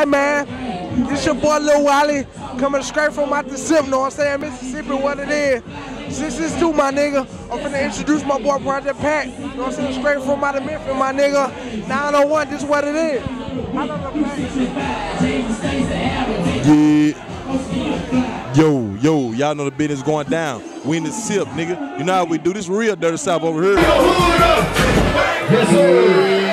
Hey man, this your boy Lil Wally coming straight from out the SIP, know what I'm saying? Mississippi, what it is. Since this too, my nigga, I'm finna introduce my boy Project Pat. You know what I'm saying? Straight from out of Memphis, my nigga. 901, this what it is. I don't know, Yeah. Yo, yo, y'all know the business going down. We in the sip, nigga. You know how we do this real dirty south over here. Yes, sir.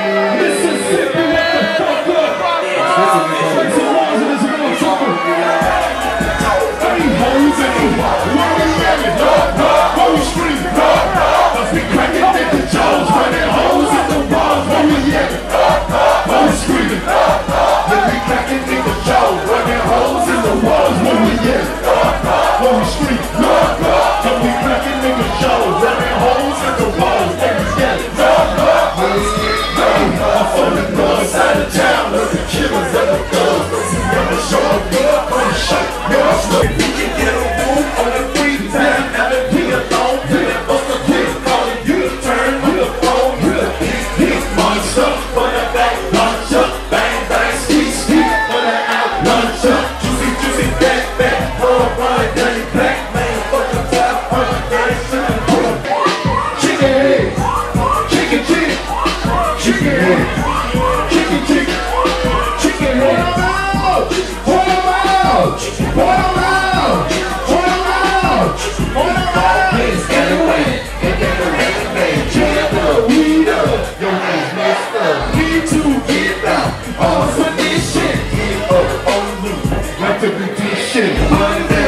Petition. Monday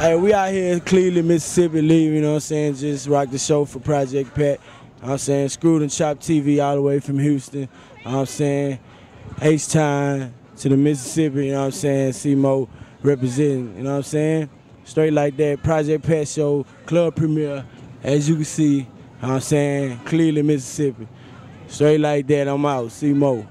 Hey, we out here in Cleveland, Mississippi, leave, you know what I'm saying? Just rock the show for Project Pat. You know I'm saying? Screwed and Chopped TV all the way from Houston. You know I'm saying? H-Town to the Mississippi, you know what I'm saying? C-Mo representing, you know what I'm saying? Straight like that. Project Pat Show, club premiere, as you can see, you know what I'm saying? Cleveland, Mississippi. Straight like that, I'm out. C-Mo.